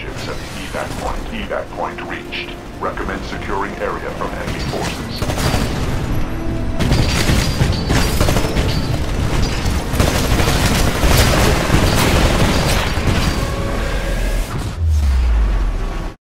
ships at the evac point. Evac point reached. Recommend securing area.